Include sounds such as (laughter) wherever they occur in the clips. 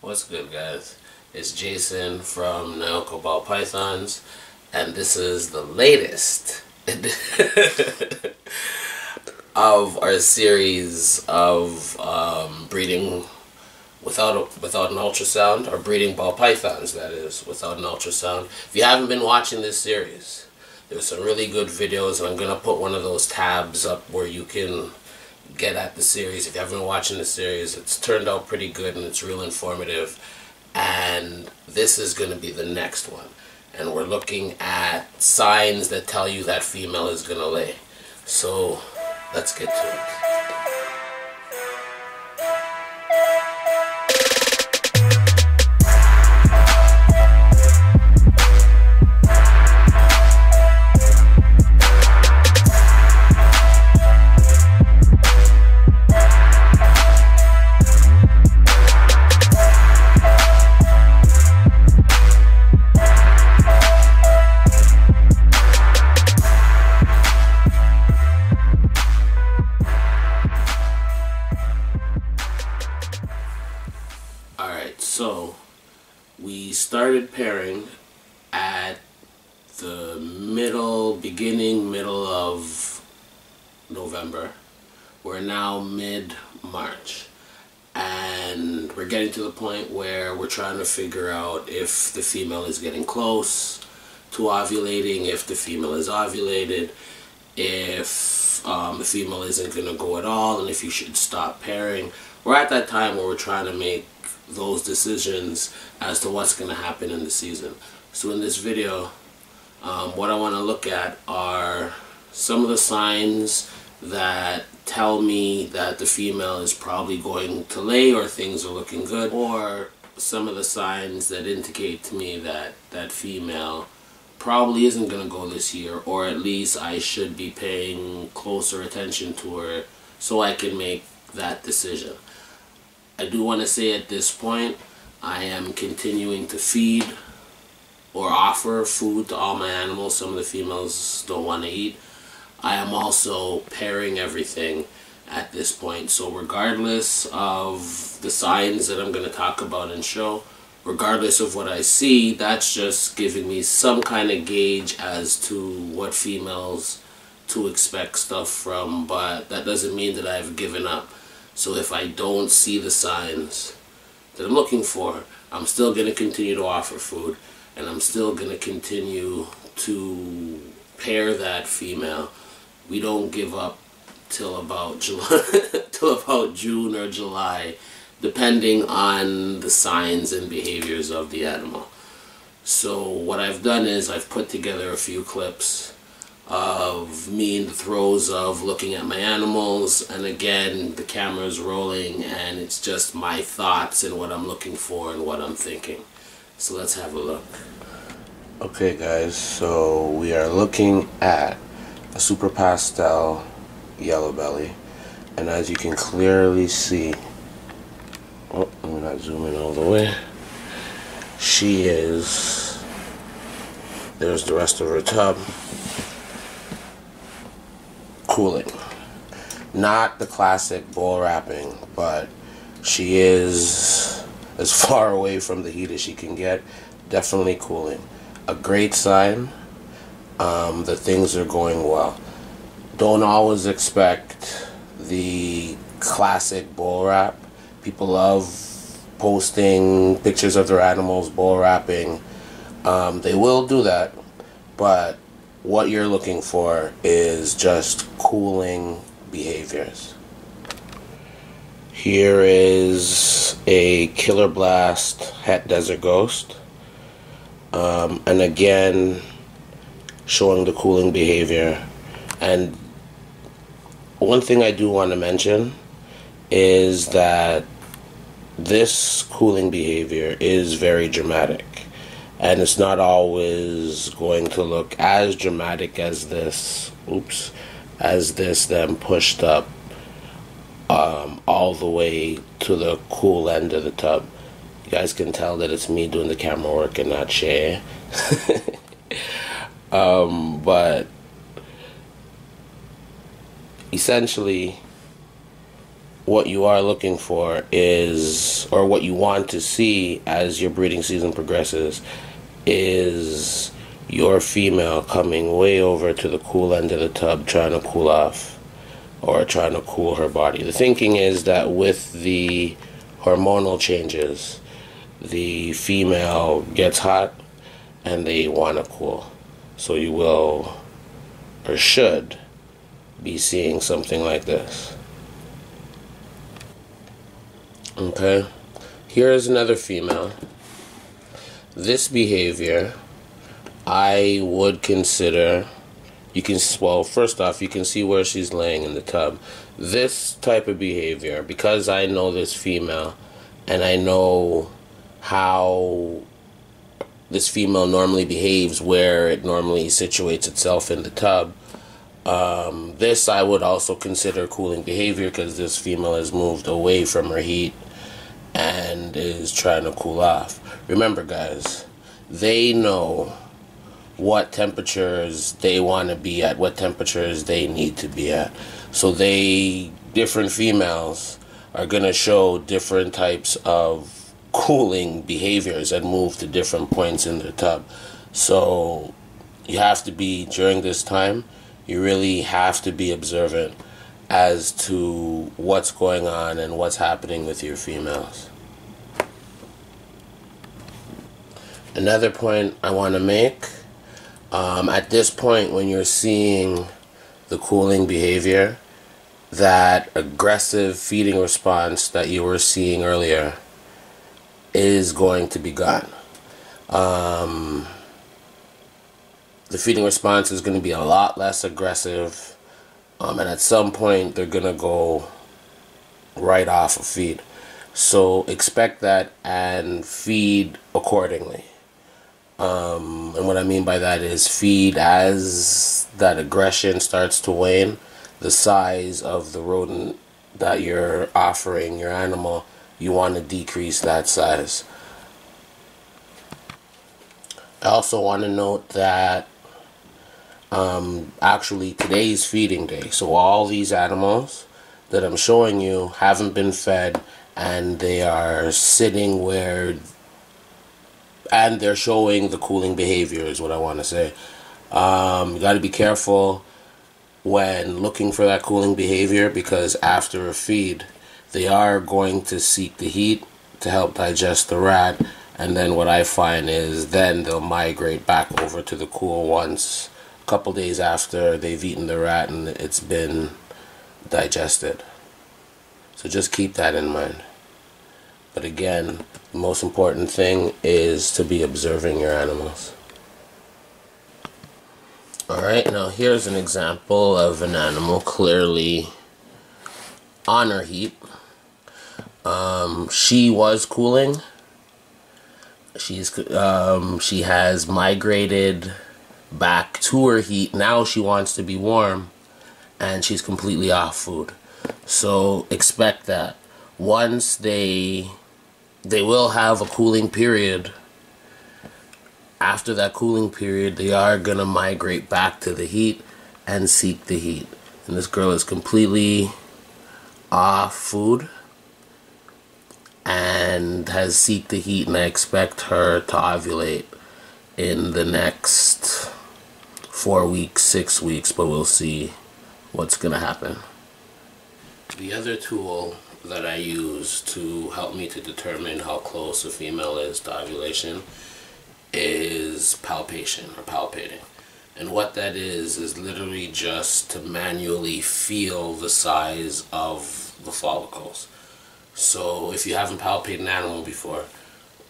What's good, guys? It's Jason from Nyoka Ball Pythons, and this is the latest (laughs) of our series of um, breeding without a, without an ultrasound, or breeding ball pythons, that is, without an ultrasound. If you haven't been watching this series, there's some really good videos, and I'm going to put one of those tabs up where you can get at the series. If you haven't been watching the series, it's turned out pretty good and it's real informative. And this is going to be the next one. And we're looking at signs that tell you that female is going to lay. So let's get to it. March. And we're getting to the point where we're trying to figure out if the female is getting close to ovulating, if the female is ovulated, if um, the female isn't going to go at all, and if you should stop pairing. We're at that time where we're trying to make those decisions as to what's going to happen in the season. So in this video, um, what I want to look at are some of the signs that tell me that the female is probably going to lay or things are looking good or some of the signs that indicate to me that that female probably isn't going to go this year or at least I should be paying closer attention to her so I can make that decision. I do want to say at this point, I am continuing to feed or offer food to all my animals. Some of the females don't want to eat. I am also pairing everything at this point. So regardless of the signs that I'm going to talk about and show, regardless of what I see, that's just giving me some kind of gauge as to what females to expect stuff from, but that doesn't mean that I've given up. So if I don't see the signs that I'm looking for, I'm still going to continue to offer food and I'm still going to continue to pair that female. We don't give up till about July, (laughs) till about June or July, depending on the signs and behaviors of the animal. So what I've done is I've put together a few clips of me in the throes of looking at my animals and again the camera's rolling and it's just my thoughts and what I'm looking for and what I'm thinking. So let's have a look. Okay guys, so we are looking at a super pastel yellow belly and as you can clearly see oh I'm not zooming all the way she is there's the rest of her tub cooling. Not the classic bull wrapping, but she is as far (laughs) away from the heat as she can get. Definitely cooling. A great sign um, that things are going well. Don't always expect the classic bull wrap. People love posting pictures of their animals bull wrapping. Um, they will do that, but what you're looking for is just cooling behaviors. Here is a Killer Blast Het Desert Ghost. Um, and again, showing the cooling behavior. And one thing I do want to mention is that this cooling behavior is very dramatic. And it's not always going to look as dramatic as this oops as this then pushed up um, all the way to the cool end of the tub. You guys can tell that it's me doing the camera work and not Shay (laughs) um, but essentially what you are looking for is, or what you want to see as your breeding season progresses, is your female coming way over to the cool end of the tub trying to cool off or trying to cool her body. The thinking is that with the hormonal changes, the female gets hot and they want to cool. So you will or should be seeing something like this. Okay, here's another female. This behavior I would consider you can well first off you can see where she's laying in the tub this type of behavior because i know this female and i know how this female normally behaves where it normally situates itself in the tub um, this i would also consider cooling behavior because this female has moved away from her heat and is trying to cool off remember guys they know what temperatures they want to be at, what temperatures they need to be at. So they, different females, are going to show different types of cooling behaviors and move to different points in the tub. So you have to be, during this time, you really have to be observant as to what's going on and what's happening with your females. Another point I want to make um, at this point, when you're seeing the cooling behavior, that aggressive feeding response that you were seeing earlier is going to be gone. Um, the feeding response is going to be a lot less aggressive, um, and at some point, they're going to go right off of feed. So expect that and feed accordingly. Um, and what I mean by that is feed as that aggression starts to wane, the size of the rodent that you're offering your animal, you want to decrease that size. I also want to note that um, actually today's feeding day. So all these animals that I'm showing you haven't been fed and they are sitting where and they're showing the cooling behavior is what I want to say. Um, you got to be careful when looking for that cooling behavior because after a feed, they are going to seek the heat to help digest the rat. And then what I find is then they'll migrate back over to the cool once a couple days after they've eaten the rat and it's been digested. So just keep that in mind. But again, the most important thing is to be observing your animals. Alright, now here's an example of an animal clearly on her heat. Um, she was cooling. She's um, she has migrated back to her heat. Now she wants to be warm and she's completely off food. So expect that once they they will have a cooling period. After that cooling period, they are to migrate back to the heat and seek the heat. And this girl is completely off food and has seek the heat and I expect her to ovulate in the next four weeks, six weeks, but we'll see what's going to happen. The other tool that I use to help me to determine how close a female is to ovulation is palpation or palpating. And what that is, is literally just to manually feel the size of the follicles. So if you haven't palpated an animal before,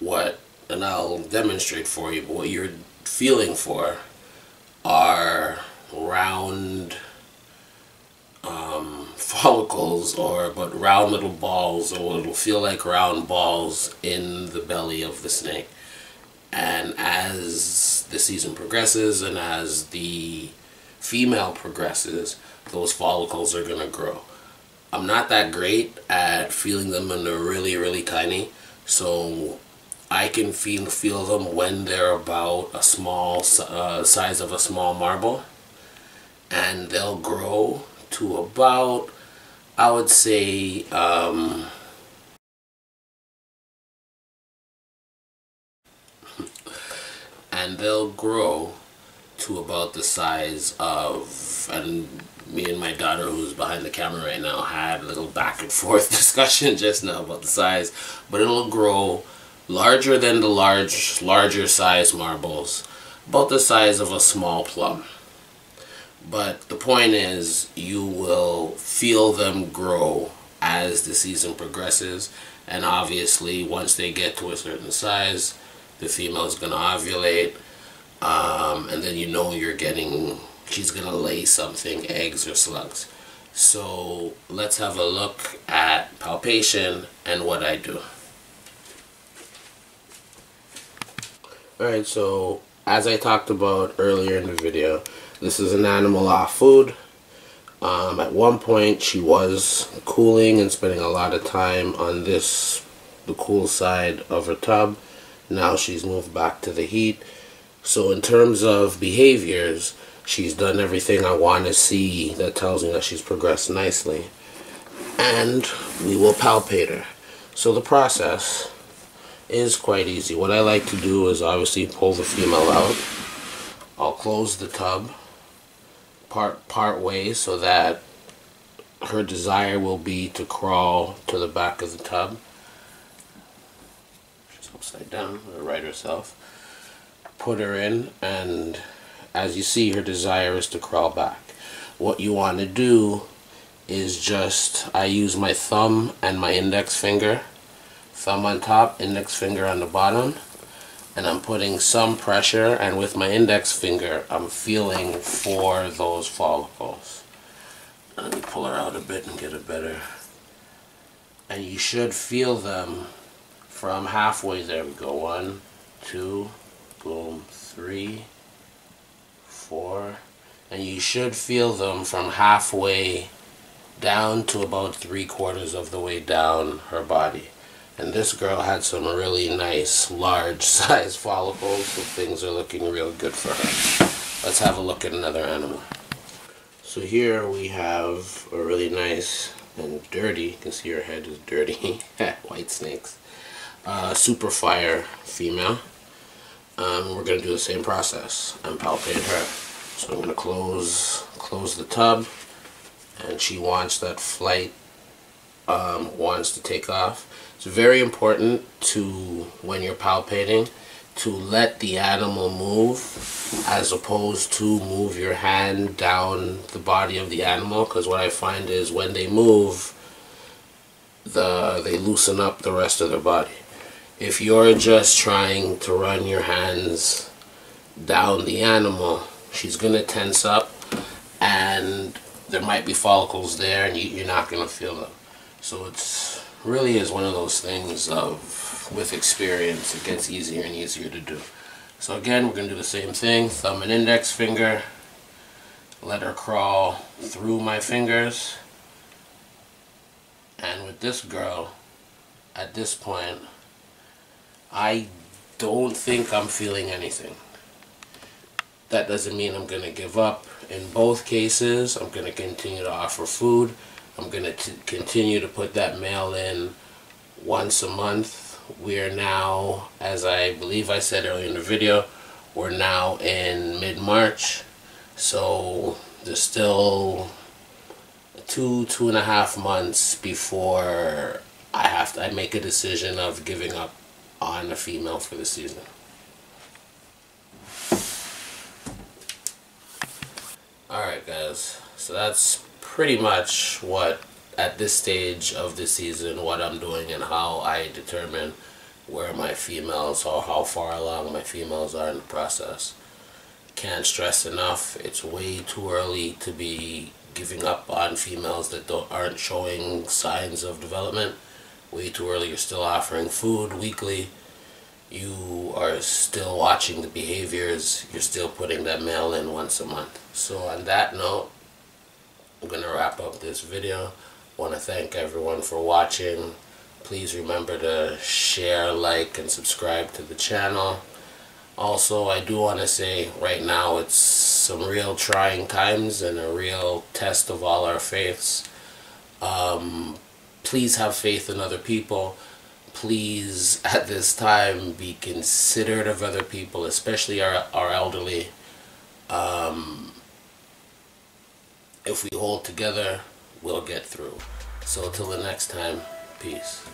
what, and I'll demonstrate for you, what you're feeling for are round um, (laughs) follicles or but round little balls or it'll feel like round balls in the belly of the snake. And as the season progresses and as the female progresses those follicles are going to grow i'm not that great at feeling them when they're really really tiny. So i can feel feel them when they're about a small uh, size of a small marble. And they'll grow to about I would say um, (laughs) and they'll grow to about the size of and me and my daughter who's behind the camera right now had a little back and forth (laughs) discussion just now about the size but it'll grow larger than the large larger size marbles about the size of a small plum. But the point is you will feel them grow as the season progresses and obviously once they get to a certain size the female is going to ovulate um, and then you know you're getting she's to lay something eggs or slugs. So let's have a look at palpation and what I do. Alright so as I talked about earlier in the video this is an animal off food. Um, at one point she was cooling and spending a lot of time on this the cool side of her tub. Now she's moved back to the heat. So in terms of behaviors, she's done everything I want to see that tells me that she's progressed nicely. And we will palpate her. So the process is quite easy. What I like to do is obviously pull the female out. I'll close the tub part part way so that her desire will be to crawl to the back of the tub She's upside down, right herself. Put her in, and as you see, her desire is to crawl back. What you want to do is just, I use my thumb and my index finger, thumb on top, index finger on the bottom, and I'm putting some pressure, and with my index finger, I'm feeling for those follicles. Let me pull her out a bit and get a better, and you should feel them from halfway there we go one two boom three four and you should feel them from halfway down to about three quarters of the way down her body. And this girl had some really nice large (laughs) size follicles so things are looking real good for her. Let's have a look at another animal. So here we have a really nice and dirty you can see her head is dirty (laughs) white snakes uh, super fire female. Um, we're going to do the same process and palpate her. So I'm going to close close the tub and she wants that flight um, wants to take off. It's very important to when you're palpating to let the animal move as opposed to move your hand down the body of the animal because what I find is when they move the they loosen up the rest of their body if you're just trying to run your hands down the animal, she's going to tense up and there might be follicles there and you, are not going to feel them. So it's really is one of those things of with experience it gets easier and easier to do. So again we're going to do the same thing, thumb and index finger, let her crawl through my fingers and with this girl at this point I don't think I'm feeling anything. That doesn't mean I'm going to give up. In both cases, I'm going to continue to offer food. I'm going to continue to put that male in once a month. We are now, as I believe I said earlier in the video, we're now in mid-March. So there's still two, two and a half months before I have to I make a decision of giving up on a female for the season. Alright guys, so that's pretty much what at this stage of the season what I'm doing and how I determine where my females or how far along my females are in the process. Can't stress enough, it's way too early to be giving up on females that aren't showing signs of development way too early. You're still offering food weekly. You are still watching the behaviors. You're still putting that male in once a month. So on that note, I'm going to wrap up this video. want to thank everyone for watching. Please remember to share, like, and subscribe to the channel. Also, I do want to say right now it's some real trying times and a real test of all our faiths. Um, please have faith in other people. Please, at this time, be considerate of other people, especially our, our elderly. Um, if we hold together, we'll get through. So, until the next time, peace.